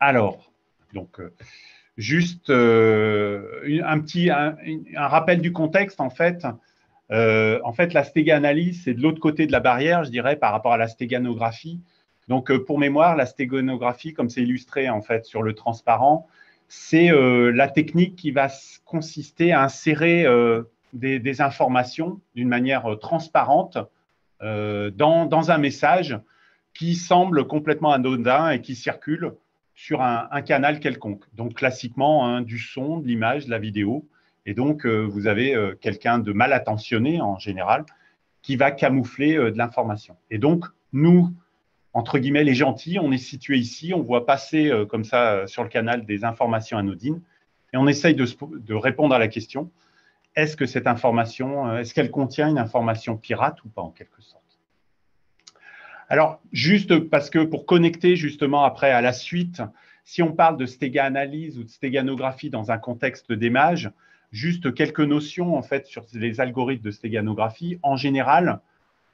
Alors, donc, euh, juste euh, un petit un, rappel du contexte, en fait. Euh, en fait, la stéganalyse, c'est de l'autre côté de la barrière, je dirais, par rapport à la stéganographie. Donc, pour mémoire, la stéganographie, comme c'est illustré en fait sur le transparent, c'est la technique qui va consister à insérer des, informations d'une manière transparente dans, dans, un message qui semble complètement anodin et qui circule sur un, canal quelconque. Donc classiquement, hein, du son, de l'image, de la vidéo. Et donc, euh, vous avez euh, quelqu'un de mal attentionné en général qui va camoufler euh, de l'information. Et donc, nous, entre guillemets, les gentils, on est situé ici, on voit passer comme ça sur le canal des informations anodines et on essaye de, de répondre à la question, est-ce que cette information, est-ce qu'elle contient une information pirate ou pas en quelque sorte? Alors, juste parce que pour connecter justement après à la suite, si on parle de stéga-analyse ou de stéganographie dans un contexte d'image, juste quelques notions en fait sur les algorithmes de stéganographie. En général,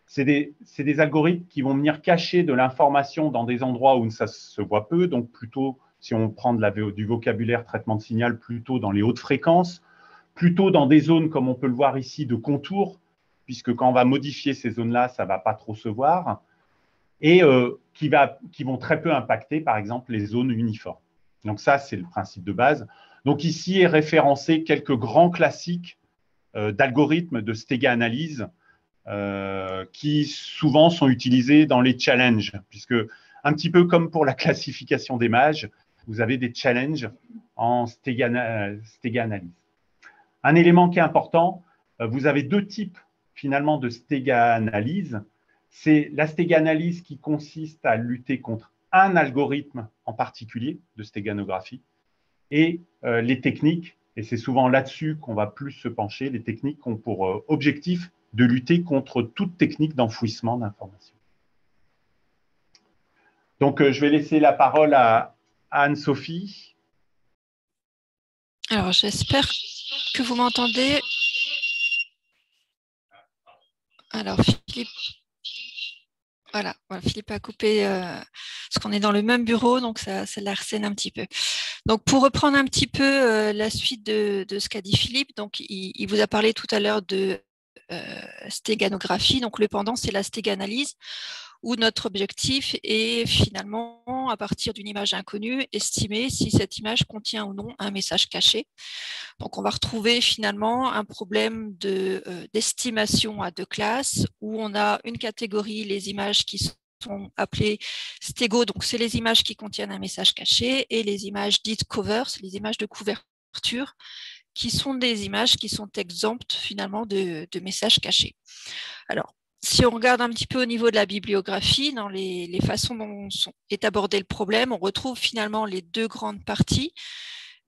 c'est des, algorithmes qui vont venir cacher de l'information dans des endroits où ça se voit peu, donc plutôt, si on prend du vocabulaire traitement de signal, plutôt dans les hautes fréquences, plutôt dans des zones comme on peut le voir ici de contours, puisque quand on va modifier ces zones-là, ça ne va pas trop se voir et euh, qui, vont très peu impacter, par exemple, les zones uniformes. Donc ça, c'est le principe de base. Donc ici est référencé quelques grands classiques euh, d'algorithmes de Stega-analyse euh, qui souvent sont utilisés dans les challenges, puisque un petit peu comme pour la classification des mages, vous avez des challenges en Stega-analyse. Un élément qui est important, vous avez deux types finalement de Stega-analyse c'est la stéganalyse qui consiste à lutter contre un algorithme en particulier de stéganographie et euh, les techniques, et c'est souvent là-dessus qu'on va plus se pencher, les techniques ont pour euh, objectif de lutter contre toute technique d'enfouissement d'informations. Donc, euh, je vais laisser la parole à Anne-Sophie. Alors, j'espère que vous m'entendez. Alors, Philippe voilà, Philippe a coupé euh, parce qu'on est dans le même bureau, donc ça, ça l'arsène un petit peu. Donc pour reprendre un petit peu euh, la suite de, ce qu'a dit Philippe, donc il, vous a parlé tout à l'heure de euh, stéganographie. Donc le pendant, c'est la stéganalyse où notre objectif est finalement, à partir d'une image inconnue, estimer si cette image contient ou non un message caché. Donc on va retrouver finalement un problème euh, d'estimation à deux classes où on a une catégorie, les images qui sont appelées stego, donc c'est les images qui contiennent un message caché, et les images dites covers, les images de couverture, qui sont des images qui sont exemptes finalement de, de messages cachés. Alors, si on regarde un petit peu au niveau de la bibliographie, dans les, façons dont est abordé le problème, on retrouve finalement les deux grandes parties.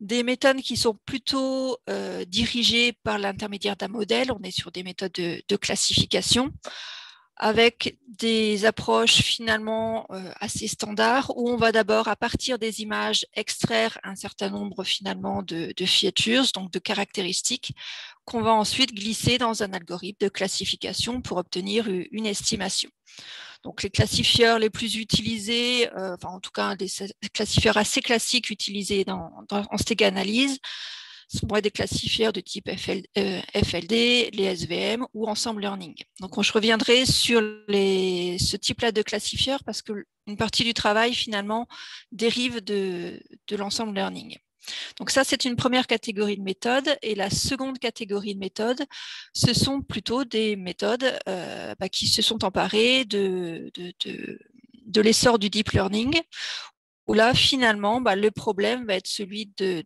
Des méthodes qui sont plutôt euh, dirigées par l'intermédiaire d'un modèle, on est sur des méthodes de classification, avec des approches finalement euh, assez standards où on va d'abord à partir des images extraire un certain nombre finalement de, features, donc de caractéristiques qu'on va ensuite glisser dans un algorithme de classification pour obtenir une estimation. Donc les classifieurs les plus utilisés, euh, enfin en tout cas des classifieurs assez classiques utilisés dans, dans, en stéganalyse, sont des classifieurs de type FLD, euh, les SVM ou Ensemble Learning. Donc, je reviendrai sur ce type-là de classifieurs parce qu'une partie du travail, finalement, dérive de l'Ensemble Learning. Donc ça, c'est une première catégorie de méthodes. Et la seconde catégorie de méthodes, ce sont plutôt des méthodes euh, bah, qui se sont emparées de, l'essor du deep learning, où là, finalement, bah, le problème va être celui de,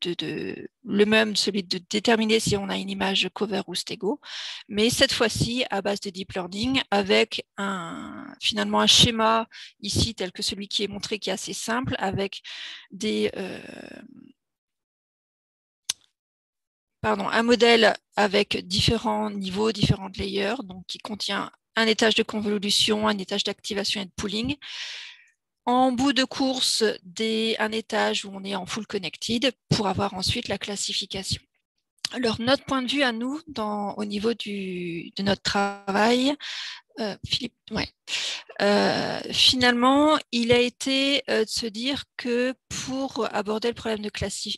le même, celui de déterminer si on a une image cover ou stego, mais cette fois-ci à base de deep learning avec un, finalement un schéma ici tel que celui qui est montré qui est assez simple avec des, euh, pardon, un modèle avec différents niveaux, différentes layers, donc qui contient un étage de convolution, un étage d'activation et de pooling, en bout de course un étage où on est en full connected pour avoir ensuite la classification. Alors, notre point de vue à nous, au niveau de notre travail, euh, Philippe, euh, finalement, il a été de se dire que pour aborder le problème de,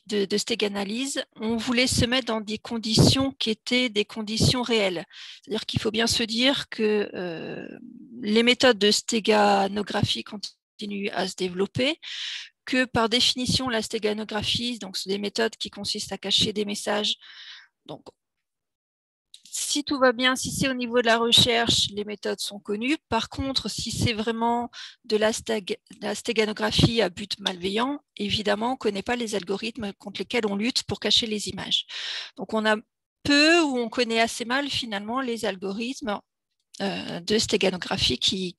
de, de stéganalyse, on voulait se mettre dans des conditions qui étaient des conditions réelles. C'est-à-dire qu'il faut bien se dire que les méthodes de stéganographie continuent à se développer, que par définition, la stéganographie, donc c'est des méthodes qui consistent à cacher des messages. Donc, si tout va bien, si c'est au niveau de la recherche, les méthodes sont connues. Par contre, si c'est vraiment de la, stéganographie à but malveillant, évidemment, on ne connaît pas les algorithmes contre lesquels on lutte pour cacher les images. Donc, on a peu ou on connaît assez mal finalement les algorithmes euh, de stéganographie qui,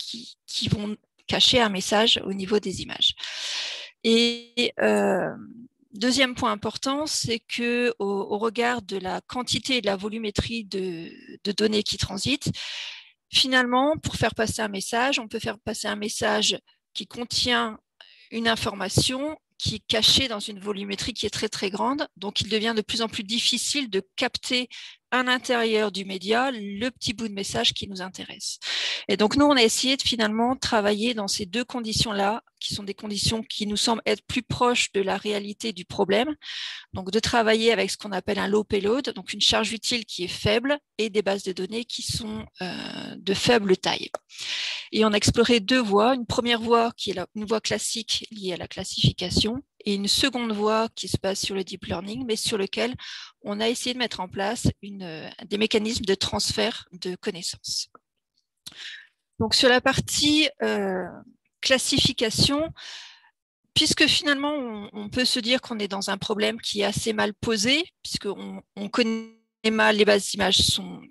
qui, vont cacher un message au niveau des images. Et euh, deuxième point important, c'est que au, regard de la quantité et de la volumétrie de, données qui transitent, finalement, pour faire passer un message, on peut faire passer un message qui contient une information qui est cachée dans une volumétrie qui est très très grande. Donc, il devient de plus en plus difficile de capter à l'intérieur du média le petit bout de message qui nous intéresse. Et donc, nous, on a essayé de finalement travailler dans ces deux conditions-là, qui sont des conditions qui nous semblent être plus proches de la réalité du problème. Donc, de travailler avec ce qu'on appelle un low payload, donc une charge utile qui est faible et des bases de données qui sont euh, de faible taille. Et on a exploré deux voies. Une première voie qui est une voie classique liée à la classification et une seconde voie qui se base sur le deep learning, mais sur lequel on a essayé de mettre en place une, des mécanismes de transfert de connaissances. Donc sur la partie euh, classification, puisque finalement on, peut se dire qu'on est dans un problème qui est assez mal posé, puisqu'on on connaît mal, les bases d'images sont,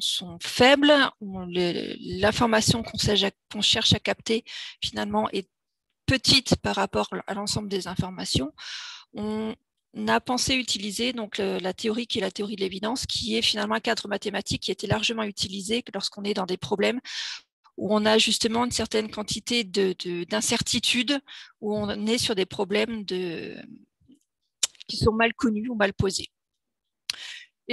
faibles, l'information qu'on cherche à capter finalement est petite par rapport à l'ensemble des informations, on a pensé utiliser donc la théorie qui est la théorie de l'évidence, qui est finalement un cadre mathématique qui était largement utilisé lorsqu'on est dans des problèmes où on a justement une certaine quantité d'incertitude, de, où on est sur des problèmes qui sont mal connus ou mal posés.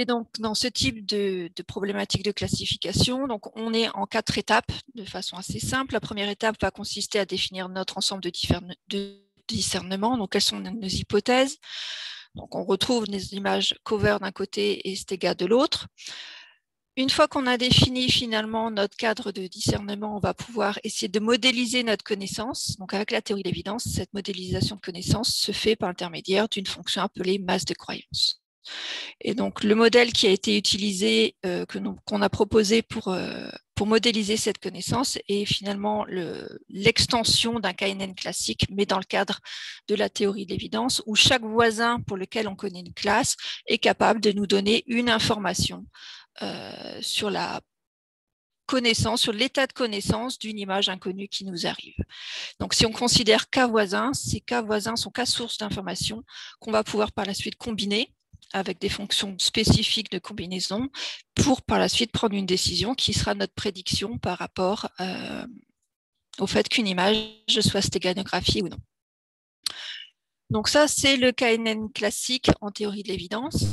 Et donc, dans ce type de, problématique de classification, on est en quatre étapes de façon assez simple. La première étape va consister à définir notre ensemble de, de discernement. Donc, quelles sont nos hypothèses Donc, on retrouve les images cover d'un côté et Stega de l'autre. Une fois qu'on a défini finalement notre cadre de discernement, on va pouvoir essayer de modéliser notre connaissance. Donc avec la théorie de l'évidence, cette modélisation de connaissance se fait par l'intermédiaire d'une fonction appelée masse de croyance. Et donc, le modèle qui a été utilisé, euh, qu'on a proposé pour, euh, pour modéliser cette connaissance est finalement l'extension d'un KNN classique, mais dans le cadre de la théorie de l'évidence, où chaque voisin pour lequel on connaît une classe est capable de nous donner une information euh, sur la connaissance, sur l'état de connaissance d'une image inconnue qui nous arrive. Donc, si on considère K voisin, ces K voisins sont K sources d'informations qu'on va pouvoir par la suite combiner avec des fonctions spécifiques de combinaison pour par la suite prendre une décision qui sera notre prédiction par rapport euh, au fait qu'une image soit stéganographiée ou non. Donc ça, c'est le KNN classique en théorie de l'évidence.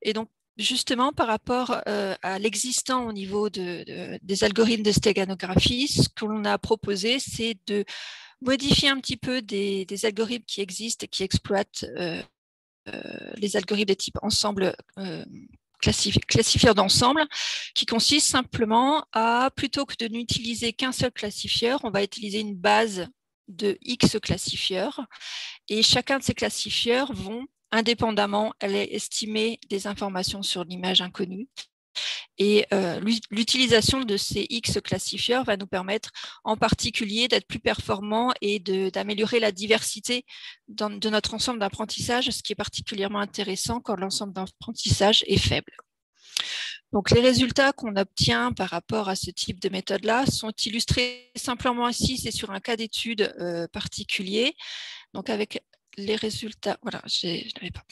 Et donc, justement, par rapport euh, à l'existant au niveau de, des algorithmes de stéganographie, ce que l'on a proposé, c'est de modifier un petit peu des, algorithmes qui existent et qui exploitent euh, les algorithmes de type ensemble euh, classifieur d'ensemble, qui consiste simplement à, plutôt que de n'utiliser qu'un seul classifieur, on va utiliser une base de X classifieurs, et chacun de ces classifieurs vont indépendamment estimer des informations sur l'image inconnue et euh, l'utilisation de ces X classifieurs va nous permettre en particulier d'être plus performants et d'améliorer la diversité de notre ensemble d'apprentissage, ce qui est particulièrement intéressant quand l'ensemble d'apprentissage est faible. Donc, les résultats qu'on obtient par rapport à ce type de méthode-là sont illustrés simplement ici, c'est sur un cas d'étude euh, particulier. Donc, avec les résultats, voilà, je n'avais pas.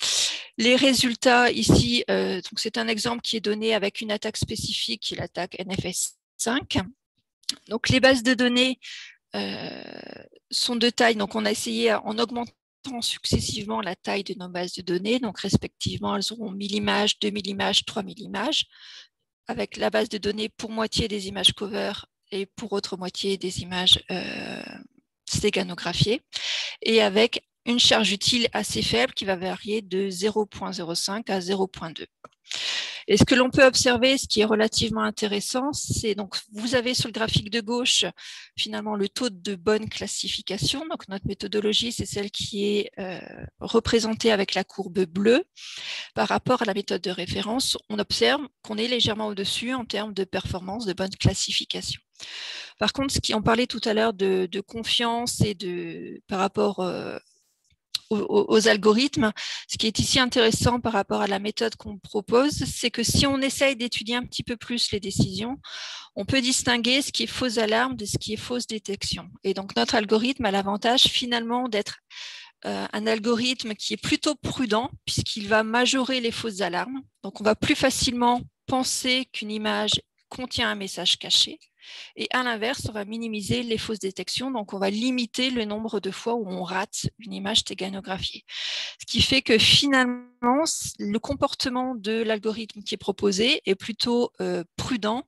Les résultats ici, euh, c'est un exemple qui est donné avec une attaque spécifique qui est l'attaque NFS5. Donc les bases de données euh, sont de taille, donc on a essayé en augmentant successivement la taille de nos bases de données, donc respectivement elles auront 1000 images, 2000 images, 3000 images, avec la base de données pour moitié des images cover et pour autre moitié des images euh, et avec une charge utile assez faible qui va varier de 0.05 à 0.2. Et ce que l'on peut observer, ce qui est relativement intéressant, c'est donc vous avez sur le graphique de gauche finalement le taux de bonne classification. Donc notre méthodologie, c'est celle qui est euh, représentée avec la courbe bleue. Par rapport à la méthode de référence, on observe qu'on est légèrement au-dessus en termes de performance de bonne classification. Par contre, ce qui on parlait tout à l'heure de, confiance et de par rapport euh, aux, algorithmes. Ce qui est ici intéressant par rapport à la méthode qu'on propose, c'est que si on essaye d'étudier un petit peu plus les décisions, on peut distinguer ce qui est fausse alarme de ce qui est fausse détection. Et donc notre algorithme a l'avantage finalement d'être euh, un algorithme qui est plutôt prudent puisqu'il va majorer les fausses alarmes. Donc on va plus facilement penser qu'une image contient un message caché. Et à l'inverse, on va minimiser les fausses détections, donc on va limiter le nombre de fois où on rate une image téganographiée. Ce qui fait que finalement, le comportement de l'algorithme qui est proposé est plutôt euh, prudent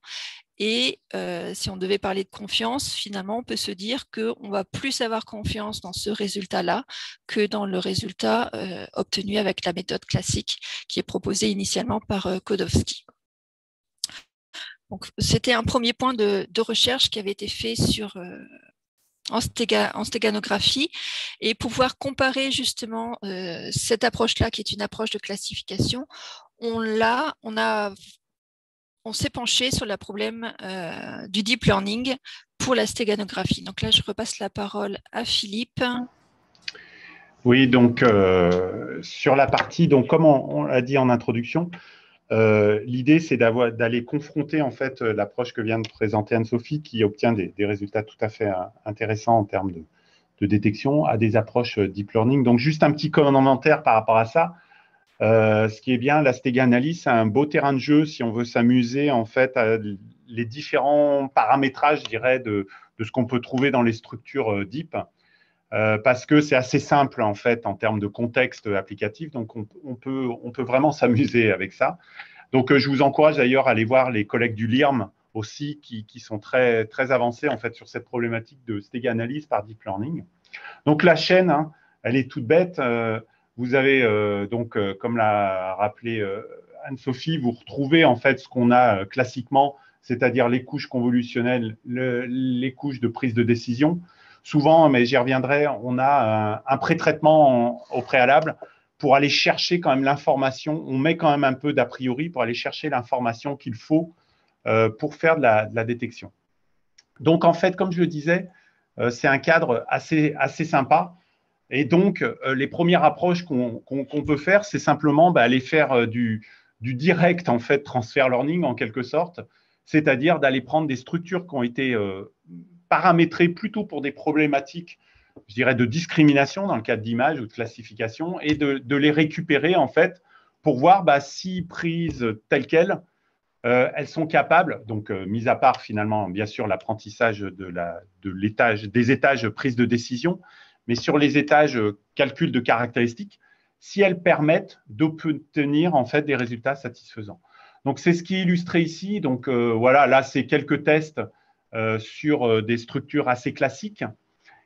et euh, si on devait parler de confiance, finalement, on peut se dire qu'on va plus avoir confiance dans ce résultat-là que dans le résultat euh, obtenu avec la méthode classique qui est proposée initialement par Kodowski. C'était un premier point de, recherche qui avait été fait sur, euh, en, stéganographie et pouvoir comparer justement euh, cette approche-là, qui est une approche de classification, on l'a, on a, on s'est penché sur le problème euh, du deep learning pour la stéganographie. Donc là, je repasse la parole à Philippe. Oui, donc sur la partie, donc comme on l'a dit en introduction, euh, l'idée, c'est d'aller confronter en fait euh, l'approche que vient de présenter Anne-Sophie, qui obtient des, résultats tout à fait euh, intéressants en termes de, détection, à des approches deep learning. Donc, juste un petit commentaire par rapport à ça. ce qui est bien, la Analyse, c'est un beau terrain de jeu si on veut s'amuser en fait à les différents paramétrages, dirais, de ce qu'on peut trouver dans les structures deep. Euh, parce que c'est assez simple en fait en termes de contexte applicatif, donc on, peut, on peut vraiment s'amuser avec ça. Donc euh, je vous encourage d'ailleurs à aller voir les collègues du LIRM aussi qui, qui, sont très, très avancés en fait sur cette problématique de analyse par deep learning. Donc la chaîne, hein, elle est toute bête. Euh, vous avez donc, comme l'a rappelé Anne-Sophie, vous retrouvez en fait ce qu'on a classiquement, c'est-à-dire les couches convolutionnelles, les couches de prise de décision souvent, mais j'y reviendrai, on a un, pré-traitement au préalable pour aller chercher quand même l'information. On met quand même un peu d'a priori pour aller chercher l'information qu'il faut euh, pour faire de la, détection. Donc, en fait, comme je le disais, euh, c'est un cadre assez, assez sympa. Et donc, euh, les premières approches qu'on peut faire, c'est simplement bah, aller faire du, du, direct, en fait, transfer learning en quelque sorte, c'est-à-dire d'aller prendre des structures qui ont été paramétrer plutôt pour des problématiques, je dirais, de discrimination dans le cadre d'image ou de classification et de, les récupérer en fait pour voir bah, si prises telles quelles, euh, elles sont capables, donc euh, mis à part finalement bien sûr l'apprentissage de des étages prise de décision, mais sur les étages euh, calcul de caractéristiques, si elles permettent d'obtenir en fait des résultats satisfaisants. Donc c'est ce qui est illustré ici. Donc voilà, là c'est quelques tests sur euh, des structures assez classiques.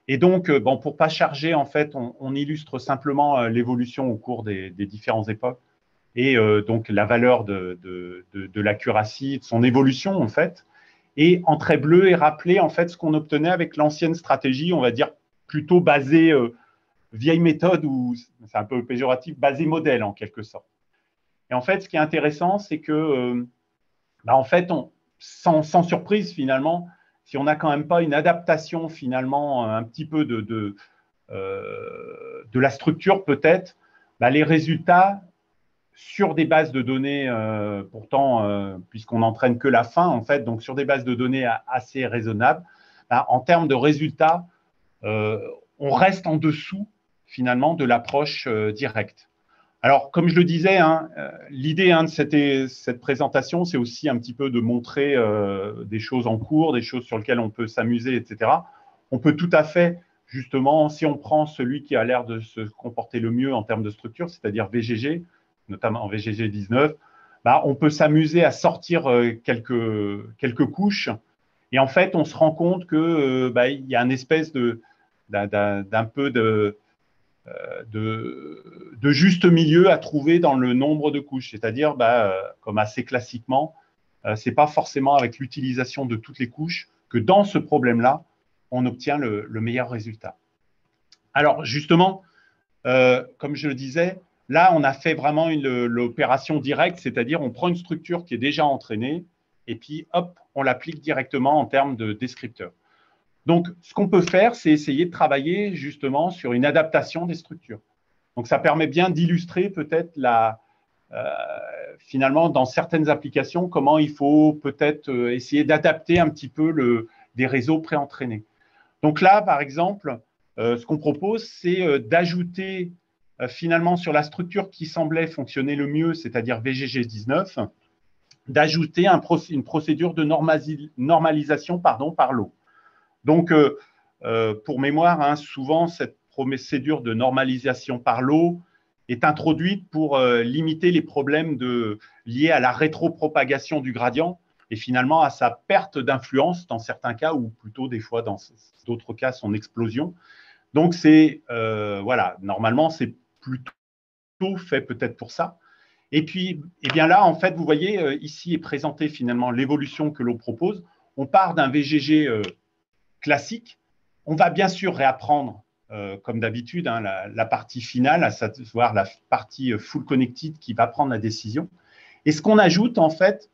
Et donc, euh, bon, pour pas charger, en fait, on, illustre simplement l'évolution au cours des, différentes époques et donc la valeur de, de, de, de son évolution, en fait. Et en trait bleu est rappelé, en fait, ce qu'on obtenait avec l'ancienne stratégie, on va dire plutôt basée vieille méthode ou c'est un peu péjoratif, basée modèle en quelque sorte. Et en fait, ce qui est intéressant, c'est que, bah, en fait, on, sans, surprise finalement, si on n'a quand même pas une adaptation finalement un petit peu de, euh, la structure peut-être, bah, les résultats sur des bases de données, euh, pourtant, euh, puisqu'on n'entraîne que la fin, en fait, donc sur des bases de données assez raisonnables, bah, en termes de résultats, on reste en dessous finalement de l'approche directe. Alors, comme je le disais, hein, euh, l'idée hein, de cette, présentation, c'est aussi un petit peu de montrer euh, des choses en cours, des choses sur lesquelles on peut s'amuser, etc. On peut tout à fait, justement, si on prend celui qui a l'air de se comporter le mieux en termes de structure, c'est-à-dire VGG, notamment en VGG 19, bah, on peut s'amuser à sortir euh, quelques, couches Et en fait, on se rend compte que bah, il y a une espèce d'un peu de, de, de, juste milieu à trouver dans le nombre de couches. C'est-à-dire, bah, comme assez classiquement, ce n'est pas forcément avec l'utilisation de toutes les couches que dans ce problème-là, on obtient le, meilleur résultat. Alors justement, euh, comme je le disais, là, on a fait vraiment l'opération directe, c'est-à-dire on prend une structure qui est déjà entraînée et puis hop, on l'applique directement en termes de descripteur. Donc, ce qu'on peut faire, c'est essayer de travailler justement sur une adaptation des structures. Donc, ça permet bien d'illustrer peut-être la, euh, finalement, dans certaines applications, comment il faut peut-être euh, essayer d'adapter un petit peu des réseaux préentraînés. Donc là, par exemple, euh, ce qu'on propose, c'est d'ajouter finalement sur la structure qui semblait fonctionner le mieux, c'est-à-dire VGG 19, d'ajouter une procédure de normalisation par l'eau. Donc, pour mémoire, hein, souvent, cette procédure de normalisation par l'eau est introduite pour limiter les problèmes liés à la rétropropagation du gradient et finalement à sa perte d'influence dans certains cas, ou plutôt des fois dans d'autres cas, son explosion. Donc c'est, euh, voilà, normalement c'est plutôt fait peut-être pour ça. Et puis, eh bien là, en fait, vous voyez, euh, ici est présentée finalement l'évolution que l'on propose. On part d'un VGG euh, classique. On va bien sûr réapprendre, comme d'habitude, hein, la, partie finale, à savoir la partie full connected qui va prendre la décision. Et ce qu'on ajoute, en fait,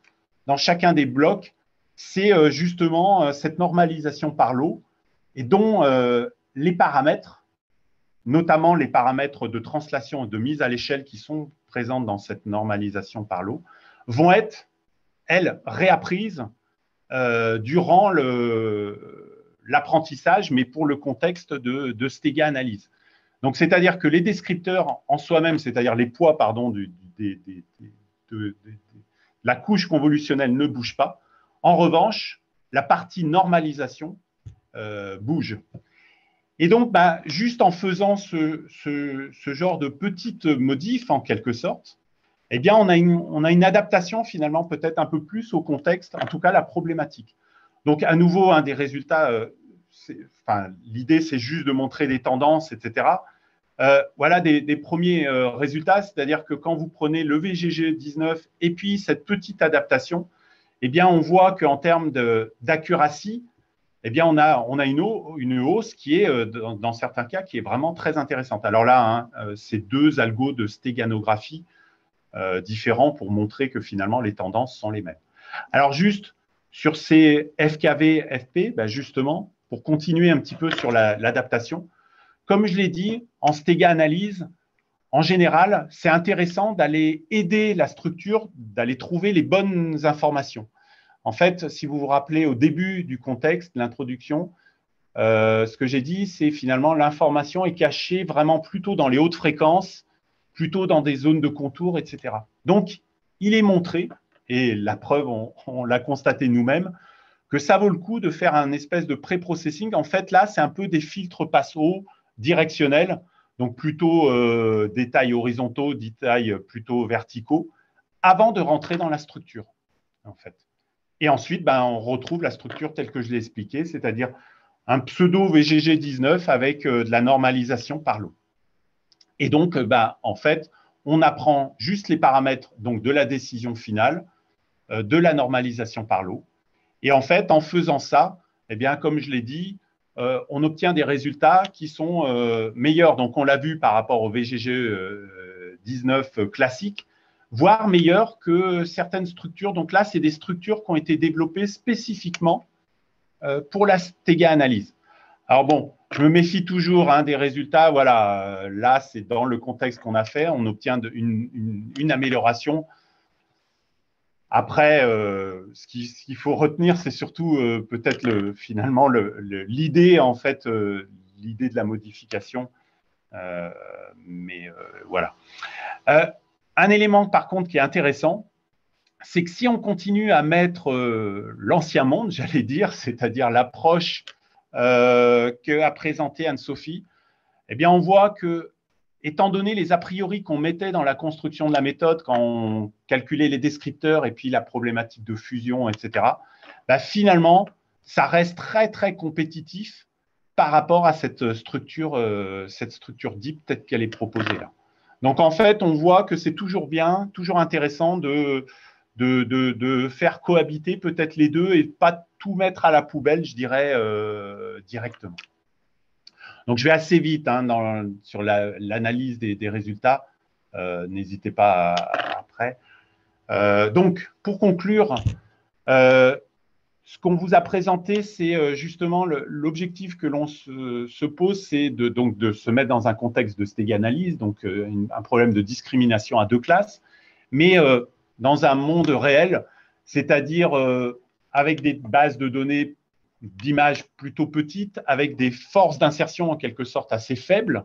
dans chacun des blocs, c'est euh, justement euh, cette normalisation par l'eau et dont euh, les paramètres, notamment les paramètres de translation et de mise à l'échelle qui sont présents dans cette normalisation par l'eau, vont être, elles, réapprises durant l'apprentissage, mais pour le contexte de, de Stega analyse. Donc, c'est-à-dire que les descripteurs en soi-même, c'est-à-dire les poids, pardon, des, la couche convolutionnelle ne bouge pas. En revanche, la partie normalisation euh, bouge. Et donc, bah, juste en faisant ce, genre de petites modifs, en quelque sorte, eh bien, on a une, adaptation finalement peut-être un peu plus au contexte, en tout cas la problématique. Donc, à nouveau, un des résultats, euh, l'idée, c'est juste de montrer des tendances, etc. Euh, voilà des, premiers euh, résultats, c'est-à-dire que quand vous prenez le VGG 19 et puis cette petite adaptation, eh bien, on voit qu'en termes d'accuracy, eh bien, on a, une, hausse qui est, dans, certains cas, qui est vraiment très intéressante. Alors là, hein, c'est deux algos de stéganographie différents pour montrer que finalement, les tendances sont les mêmes. Alors, juste sur ces FKV, FP, ben, justement, pour continuer un petit peu sur l'adaptation, comme je l'ai dit, en Stega analyse, en général, c'est intéressant d'aller aider la structure, d'aller trouver les bonnes informations. En fait, si vous vous rappelez au début du contexte, l'introduction, euh, ce que j'ai dit, c'est finalement l'information est cachée vraiment plutôt dans les hautes fréquences, plutôt dans des zones de contour, etc. Donc, il est montré, et la preuve, on, l'a constaté nous-mêmes, que ça vaut le coup de faire un espèce de pré-processing. En fait, là, c'est un peu des filtres passe-haut directionnels, donc plutôt euh, des tailles horizontaux, des tailles plutôt verticaux, avant de rentrer dans la structure, en fait. Et ensuite, ben, on retrouve la structure telle que je l'ai expliqué, c'est-à-dire un pseudo VGG 19 avec euh, de la normalisation par l'eau. Et donc, euh, ben, en fait, on apprend juste les paramètres donc, de la décision finale, de la normalisation par l'eau. Et en fait, en faisant ça, eh bien, comme je l'ai dit, euh, on obtient des résultats qui sont euh, meilleurs. Donc, on l'a vu par rapport au VGG 19 euh, classique, voire meilleurs que certaines structures. Donc là, c'est des structures qui ont été développées spécifiquement pour la Stega analyse. Alors bon, je me méfie toujours hein, des résultats. Voilà, là, c'est dans le contexte qu'on a fait, on obtient une amélioration après, euh, ce qu'il faut retenir, c'est surtout euh, peut-être finalement l'idée en fait, euh, l'idée de la modification. mais voilà. un élément par contre qui est intéressant, c'est que si on continue à mettre l'ancien monde, j'allais dire, c'est-à-dire l'approche qu'a présentée Anne-Sophie, eh bien, on voit que étant donné les a priori qu'on mettait dans la construction de la méthode quand on calculait les descripteurs et puis la problématique de fusion, etc., bah, finalement, ça reste très, très compétitif par rapport à cette structure, cette structure qu'elle est proposée là. Donc, en fait, on voit que c'est toujours bien, toujours intéressant de, de, faire cohabiter peut-être les deux et pas tout mettre à la poubelle, je dirais, euh, directement. Donc, je vais assez vite hein, sur l'analyse des, résultats. Euh, n'hésitez pas après. Euh, donc, pour conclure, ce qu'on vous a présenté, c'est justement l'objectif que l'on se, pose, c'est de, de se mettre dans un contexte de stéganalyse, donc un problème de discrimination à deux classes, mais dans un monde réel, c'est-à-dire euh, avec des bases de données d'images plutôt petites, avec des forces d'insertion en quelque sorte assez faibles.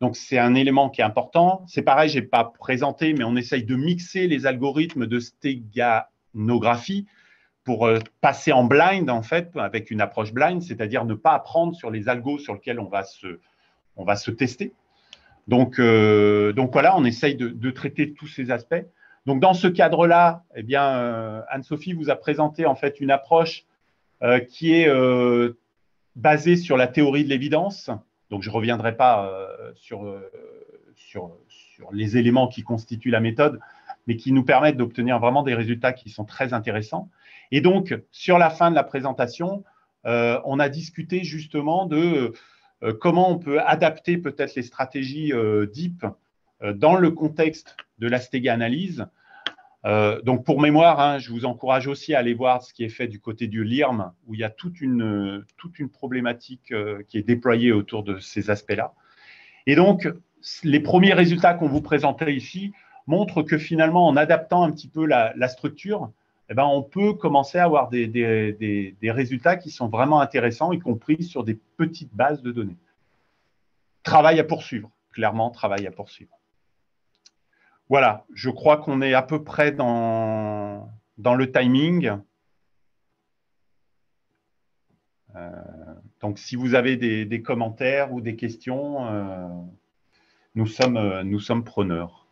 Donc, c'est un élément qui est important. C'est pareil, je n'ai pas présenté, mais on essaye de mixer les algorithmes de stéganographie pour euh, passer en blind, en fait, avec une approche blind, c'est-à-dire ne pas apprendre sur les algos sur lesquels on va se, on va se tester. Donc, euh, donc voilà, on essaye de, traiter tous ces aspects. Donc, dans ce cadre-là, eh bien, euh, Anne-Sophie vous a présenté en fait une approche qui est euh, basée sur la théorie de l'évidence. Donc, je ne reviendrai pas sur, sur, les éléments qui constituent la méthode, mais qui nous permettent d'obtenir vraiment des résultats qui sont très intéressants. Et donc, sur la fin de la présentation, on a discuté justement de comment on peut adapter peut-être les stratégies DEEP dans le contexte de la stéga-analyse. Euh, donc, pour mémoire, hein, je vous encourage aussi à aller voir ce qui est fait du côté du LIRM, où il y a toute une, toute une problématique euh, qui est déployée autour de ces aspects-là. Et donc, les premiers résultats qu'on vous présentait ici montrent que finalement, en adaptant un petit peu la, structure, eh ben, on peut commencer à avoir des, des, des, résultats qui sont vraiment intéressants, y compris sur des petites bases de données. Travail à poursuivre, clairement, travail à poursuivre. Voilà, je crois qu'on est à peu près dans, dans le timing. Euh, donc, si vous avez des, commentaires ou des questions, euh, nous, sommes, euh, nous sommes preneurs.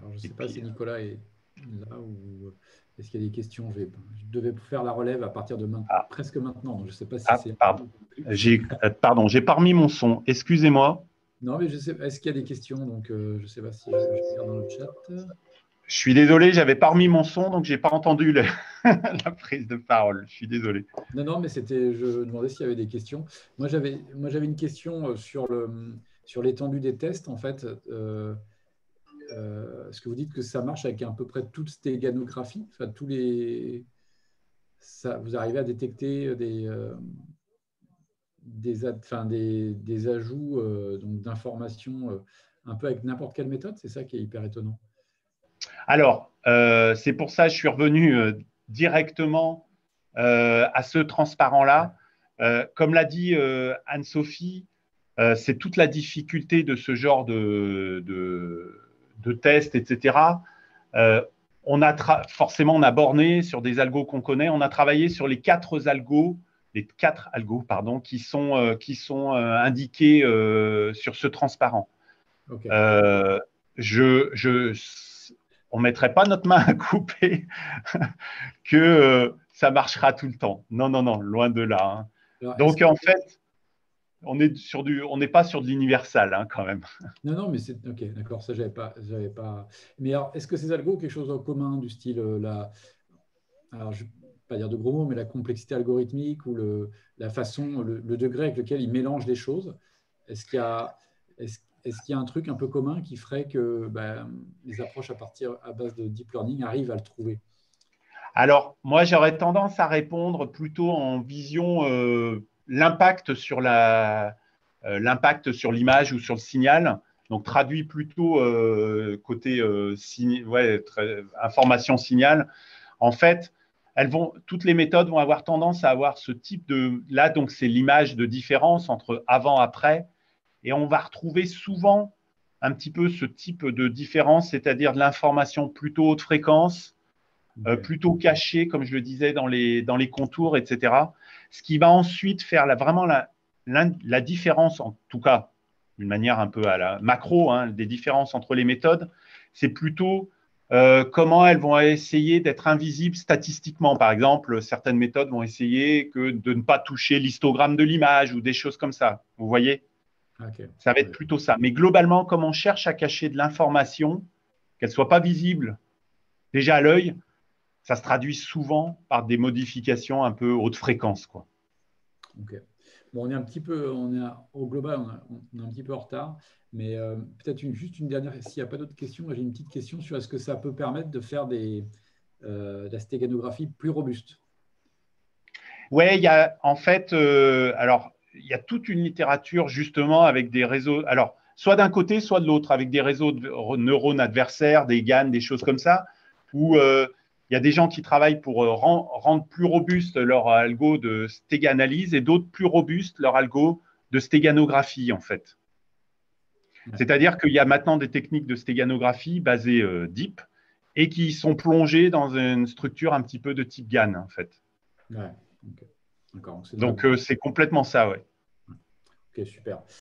je ne sais pas si Nicolas est là ou est-ce qu'il y a des questions? Je, devais faire la relève à partir de ah. presque maintenant. Donc je ne sais pas si ah, c'est. Pardon, j'ai remis mon son. Excusez-moi. Non, mais je sais. Est-ce qu'il y a des questions? Donc, euh, je ne sais pas si je regarde dans le chat. Je suis désolé, j'avais pas remis mon son, donc j'ai pas entendu la prise de parole. Je suis désolé. Non, non, mais c'était. Je demandais s'il y avait des questions. Moi, j'avais, moi, j'avais une question euh, sur le sur l'étendue des tests, en fait. Euh, est-ce que vous dites que ça marche avec à peu près toute stéganographie Enfin, tous les. Ça, vous arrivez à détecter des, des, enfin, des, des ajouts euh, d'informations euh, un peu avec n'importe quelle méthode C'est ça qui est hyper étonnant. Alors, euh, c'est pour ça que je suis revenu directement à ce transparent-là. comme l'a dit Anne-Sophie, c'est toute la difficulté de ce genre de, de, de tests, etc. on a forcément, on a borné sur des algos qu'on connaît. On a travaillé sur les quatre algos les quatre algos pardon, qui sont, euh, qui sont euh, indiqués euh, sur ce transparent. je, je, on ne mettrait pas notre main à couper que ça marchera tout le temps. Non, non, non, loin de là. Hein. Donc, en fait, on est sur du, on n'est pas sur de l'universal hein, quand même. Non, non, mais c'est ok, d'accord, ça j'avais pas, j'avais pas. Mais alors, est-ce que ces algos ont quelque chose en commun du style là Alors, je, pas dire de gros mots, mais la complexité algorithmique ou le, la façon, le, degré avec lequel ils mélangent les choses. Est-ce qu'il y a, est-ce, qu'il y a un truc un peu commun qui ferait que ben, les approches à partir à base de deep learning arrivent à le trouver? Alors, moi, j'aurais tendance à répondre plutôt en vision euh, l'impact sur la, euh, l'impact sur l'image ou sur le signal. Donc, traduit plutôt euh, côté ouais, information signal. En fait, elles vont, toutes les méthodes vont avoir tendance à avoir ce type de. Là, donc, c'est l'image de différence entre avant, après. Et on va retrouver souvent un petit peu ce type de différence, c'est-à-dire de l'information plutôt haute fréquence, euh, plutôt cachée, comme je le disais, dans les, dans les contours, etc. Ce qui va ensuite faire la, vraiment la, la, différence, en tout cas, d'une manière un peu à la macro, hein, des différences entre les méthodes, c'est plutôt euh, comment elles vont essayer d'être invisibles statistiquement? Par exemple, certaines méthodes vont essayer que de ne pas toucher l'histogramme de l'image ou des choses comme ça. Vous voyez? Ça va être plutôt ça. Mais globalement, comme on cherche à cacher de l'information, qu'elle ne soit pas visible déjà à l'œil, ça se traduit souvent par des modifications un peu haute fréquence. Quoi. On est un petit peu, au global, on, est un petit peu en retard, mais euh, peut-être juste une dernière. S'il n'y a pas d'autres questions, j'ai une petite question sur est-ce que ça peut permettre de faire euh, de la stéganographie plus robuste? Oui, il y a en fait, euh, alors il y a toute une littérature justement avec des réseaux. Alors, soit d'un côté, soit de l'autre, avec des réseaux de neurones adversaires, des GAN, des choses comme ça, où il y a des gens qui travaillent pour euh, rendre plus robuste leur algo de stéganalyse et d'autres plus robustes leur algo de stéganographie, en fait. C'est-à-dire qu'il y a maintenant des techniques de stéganographie basées euh, deep et qui sont plongées dans une structure un petit peu de type GAN, en fait. Ouais. Donc, euh, c'est complètement ça, ouais. Ok, super.